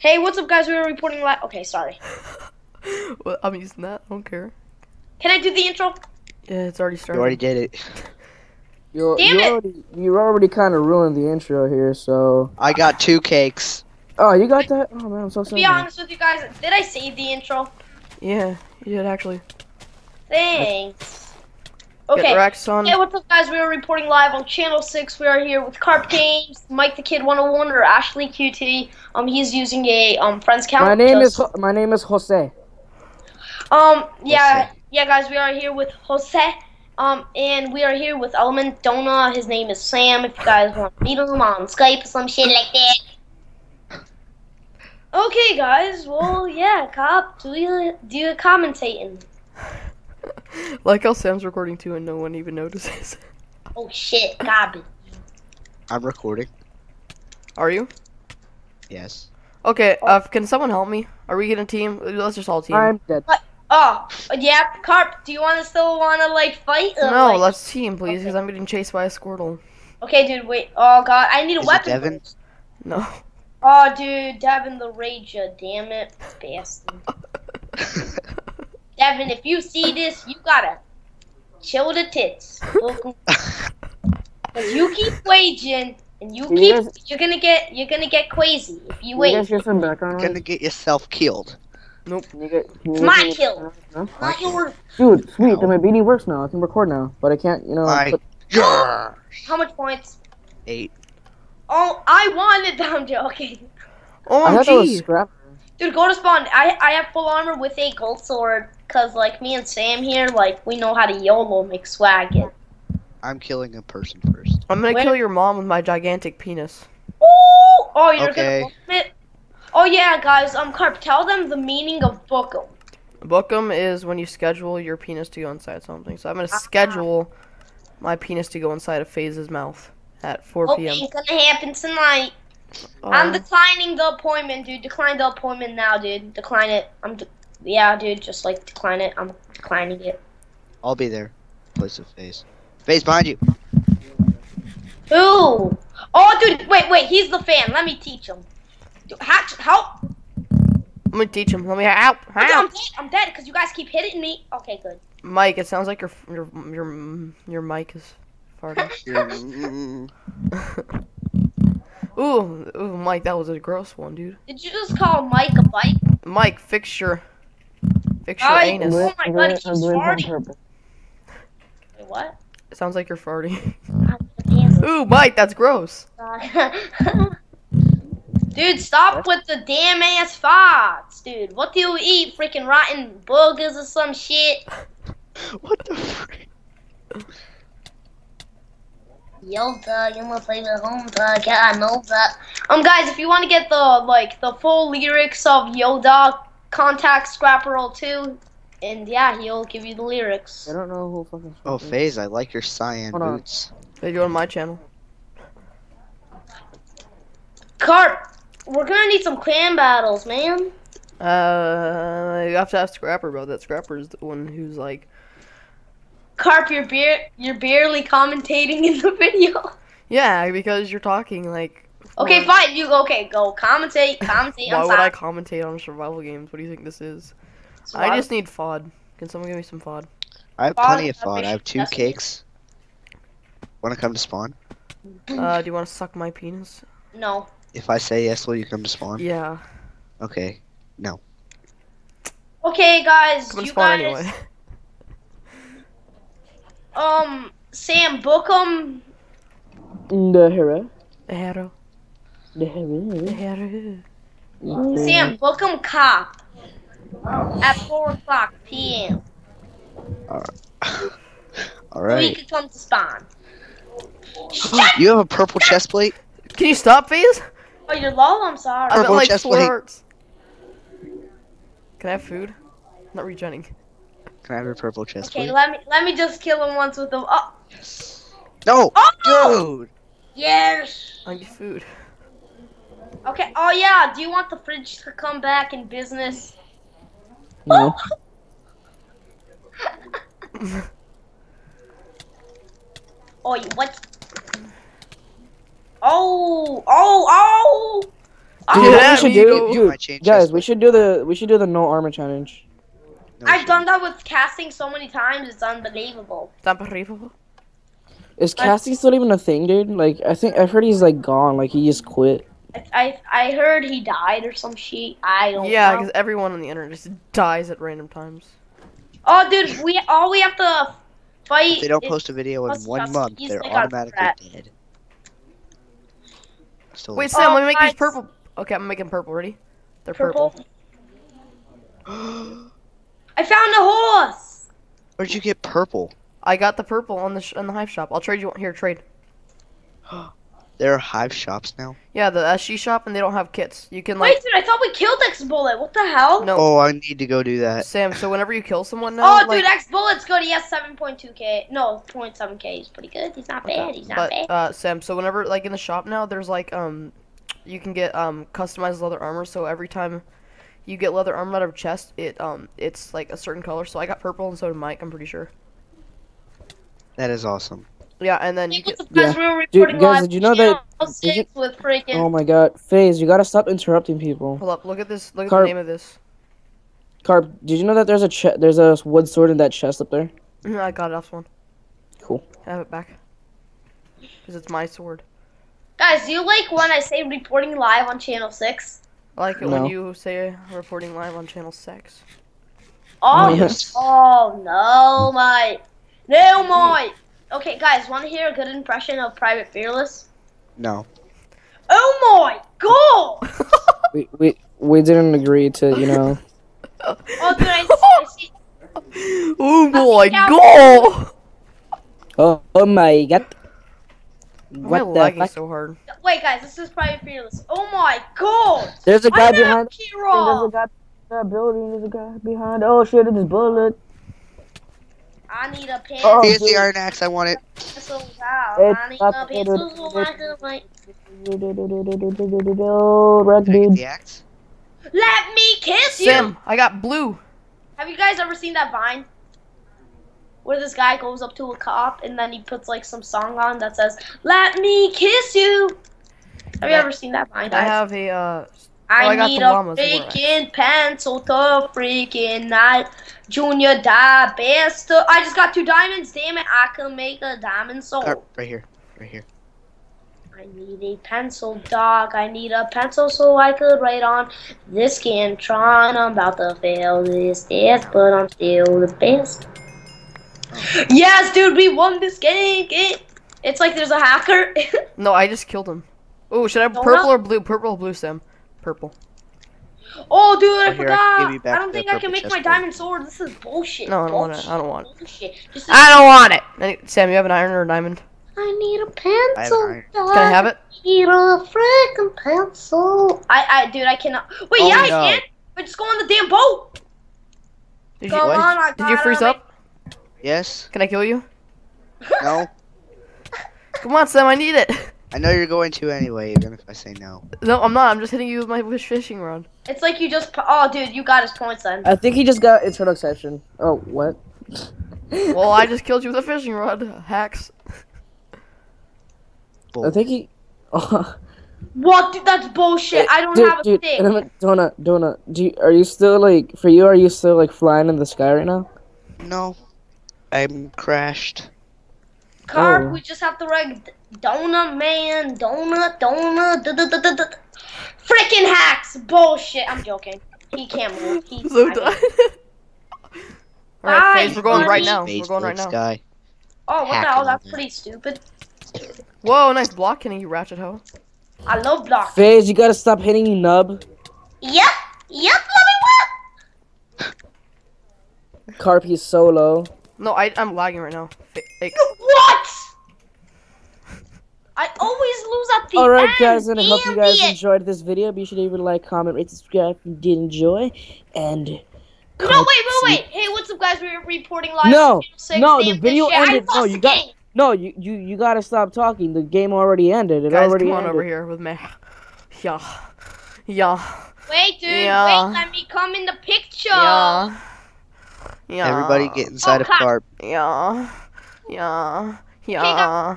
Hey, what's up, guys? We were reporting live. Okay, sorry. well, I'm using that. I don't care. Can I do the intro? Yeah, it's already started. You already did it. You, Damn you it! already you already kind of ruined the intro here. So I got two cakes. oh, you got that? Oh man, I'm so To sorry. be honest with you guys, did I save the intro? Yeah, you did actually. Thanks. Get Okay. Rex on. Hey, what's up, guys? We are reporting live on Channel 6. We are here with Carp Games, Mike the Kid 101, or Ashley QT. Um, he's using a um friends count. My name is just- Ho- my name is Jose. Um, yeah, Jose. yeah, guys, we are here with Jose. Um, and we are here with Elemental Donut. His name is Sam. If you guys want to meet him on Skype or some shit like that. Okay, guys. Well, yeah, cop, do you do you commentating? Like how Sam's recording too, and no one even notices. Oh shit, copy. I'm recording. Are you? Yes. Okay. Uh, can someone help me? Are we getting a team? Let's just all team. I'm dead. Oh, yeah, Carp. Do you want to still want to like fight? or, no, like- let's team, please, because Okay. I'm getting chased by a Squirtle. Okay, dude. Wait. Oh god, I need a Is it weapon. Devin? first. No. Oh, dude, Devin the Rager. Damn it, bastard. Devin, if you see this, you gotta chill the tits. Cause you keep waging, and you You keep, guys- you're gonna get, you're gonna get crazy if you Can you guys wait. hear some background noise? Gonna get yourself killed. Nope. you get, can you My kill. background? Not yours. Dude, sweet. Ow. Then my BD works now. I can record now, but I can't. You know. I- put- Yeah. How much points? Eight. Oh, I wanted them. joking. I thought that was OMG. scrap. Dude, go to spawn. I I have full armor with a gold sword. Cause like me and Sam here, like we know how to YOLO make swag. it. I'm killing a person first. I'm gonna Where- kill your mom with my gigantic penis. Ooh! Oh, you're Okay. gonna bomb it. Oh yeah, guys. Um, Carp, tell them the meaning of bookum. Bookum is when you schedule your penis to go inside something. So I'm gonna schedule my penis to go inside of Phase's mouth at 4 Oh, p.m. ain't gonna happen tonight. I'm Um, declining the appointment, dude. Decline the appointment now, dude. Decline it. I'm. De- yeah, dude. Just like decline it. I'm declining it. I'll be there. Place of face. Face behind you. Ooh. Oh, dude. Wait, wait. He's the fan. Let me teach him. Hatch, help. let me teach him. Let me help. Okay, I'm dead. I'm dead because you guys keep hitting me. Okay, good. Mike, it sounds like your your your your mic is farting. Ooh, ooh, Mike, that was a gross one, dude. Did you just call Mike a bike? Mike, fix your fix your I- anus. Oh my God, doing- he's it farting. Wait, what? It sounds like you're farting. Ooh, Mike, that's gross. dude, stop with the damn ass farts, dude. What do you eat? Freaking rotten boogers or some shit? what the frick? Yo, Doug, you're my favorite home, Doug. Yeah, I know that. Um, guys, if you want to get the like the full lyrics of Yo Dog, contact Scrapper 2 and yeah, he'll give you the lyrics. I don't know who fucking. Oh, Phase, I like your cyan Hold on. boots. They go on my channel. Carp, we're gonna need some clan battles, man. Uh, you have to ask Scrapper about that. Scrapper is the one who's like, Carp, you're bare you're barely commentating in the video. yeah, because you're talking like. Okay, for- fine. You go okay? Go commentate. Commentate. Why I'm would I commentate on survival games? What do you think this is? So I just need FOD. Can someone give me some FOD? I have Fod, plenty of I fun. I have two cakes. Wanna come to spawn? Uh, do you want to suck my penis? no. If I say yes, will you come to spawn? Yeah. Okay. No. Okay, guys. Come and you spawn guys. anyway. Um, Sam Bookham. The hero. The hero. The The hero. Hero. Sam Bookham Cop. At four o'clock p.m. All So you right. can come to spawn. You have a purple chest plate? Can you stop, please? Oh, you're low. I'm sorry. I'm Purple like chest four plate. hearts. Can I have food? not regenning. Can I have your purple chest Okay, plate? let me let me just kill him once with the. Oh, No! oh Dude! yes. I need food. Okay. Oh yeah. Do you want the fridge to come back in business? No. Oh, what? Oh, oh, oh! Dude, oh. Yeah, we should do, My dude, guys, we should do the we should do the no armor challenge. No I've shit. done that with casting so many times. It's unbelievable. It's Unbelievable. Is I- casting still even a thing, dude? Like, I think I've heard he's like gone. Like he just quit. I I, I heard he died or some shit. I don't know. Yeah, because everyone on the internet just dies at random times. Oh, dude, we all we have to fight. If they don't post a video in Plus, one month, they're like automatically dead. Still Wait, Sam, Oh, let me oh, make these purple. Okay, I'm making purple. Ready? They're purple. purple. I found a horse. Where'd you get purple? I got the purple on the sh- on the hive shop. I'll trade you one. Here, trade. There are hive shops now. Yeah, the SG shop, and they don't have kits. You can like Wait, dude, I thought we killed X Bullet. What the hell? no. Oh, I need to go do that. Sam, so whenever you kill someone now, Oh, like, dude, X Bullet's good. He has 7.2k. No, 0.7k. He's pretty good. He's not bad. He's not but bad. uh, Sam, so whenever like in the shop now, there's like um, you can get um customized leather armor. So every time you get leather armor out of chest, it um it's like a certain color. So I got purple, and so did Mike. I'm pretty sure. That is awesome. Yeah, and then you Hey, what's guys? yeah. We're Dude, guys, did you know that- did you- with freaking. Oh my God, Phase, you gotta stop interrupting people. hold up. Look at this. Look at Carp. the name of this. Carp, did you know that there's a che- there's a wood sword in that chest up there? Mm-hmm, I got it off one. Cool. I have it back. Cause it's my sword. Guys, do you like when I say reporting live on Channel 6? I like it No. when you say reporting live on channel six. Oh, Yes. oh no, Mike. No, Mike. Okay, guys, want to hear a good impression of Private Fearless? No. Oh my god! We we we didn't agree to you know. Oh, dude, I, I see. oh boy, Yeah. go! Oh, oh my God. Why I What the lagging fuck? so hard? Wait, guys, this is Private Fearless. Oh my god! There's a guy I have behind. There's a Kira! guy that building. There's a guy behind. Oh shit! It's a bullet. I need a pencil. Oh, Here's the dude. iron axe. I want it. out. It's I need not- a pencil so I can write. Red Can I get dude. the axe? Let me kiss you! Sam, I got blue. Have you guys ever seen that Vine? Where this guy goes up to a cop and then he puts like some song on that says, Let me kiss you! Have you ever seen that Vine, I have a uh. I, Oh, I need a right. freaking pencil to freaking night. Junior die best. I just got two diamonds. Damn it, I can make a diamond sword. Carp, right here. Right here. I need a pencil, dog. I need a pencil so I could write on this Scantron. I'm about to fail this test, but I'm still the best. Oh. Yes, dude, we won this game. It- It's like there's a hacker. No, I just killed him. Oh, should I purple or blue? Purple or blue, Sam? Purple. oh, dude, I Oh, here, I forgot. give I don't think I can make my chestplate. diamond sword. This is bullshit. No, I don't want it. I don't want it. Bullshit. I don't want it. Sam, you have an iron or a diamond? I need a pencil. iron. dog. Can I have it? need a freaking pencil. I, I, dude, I cannot. Wait, Oh, yeah, no. I can. But just go on the damn boat. Did Go you, on, I did you freeze up? Yes? Can I kill you? No? Come on, Sam, I need it. I know you're going to anyway, even if I say no. No, I'm not. I'm just hitting you with my fishing rod. It's like you just. Oh, dude, you got his points then. I think he just got internal exception. Oh, what? Well, I just killed you with a fishing rod. Hacks. I think he. Oh, What? Dude, that's bullshit. I don't dude, have a dude, stick. Donut, Donut, do you, are you still like for you? Are you still like flying in the sky right now? No. I'm crashed. Carp, Oh. we just have to write donut man, donut, donut, da da da da da. Freaking hacks! Bullshit. I'm joking. He can't move. He's so I- done. Alright, Bye, Faze, we're going right now. We're going right now. Sky. Oh, what the hell? That's on pretty stupid. Whoa, nice block hitting you, ratchet hoe. I love block. Phase, you gotta stop hitting you nub. Yep. Yep. Let me Carp, he's solo. No, I, I'm lagging right now. Fa- like, whip. What? I always lose at the All right, guys, and I hope you guys enjoyed this video. Be sure to leave a like, comment, rate, subscribe if you did enjoy, and. No, Carp, wait, wait, wait. Hey, what's up, guys? We're reporting live. No, on Channel 6. no, the video ended. No, you got- No, you, you you gotta stop talking. The game already ended. It guys, already come on ended. over here with me. Yeah. Yeah. Wait, dude. Yeah. Wait, let me come in the picture. Yeah. Yeah. Everybody get inside Oh, of crap. Carp. Yeah. Yeah. Yeah.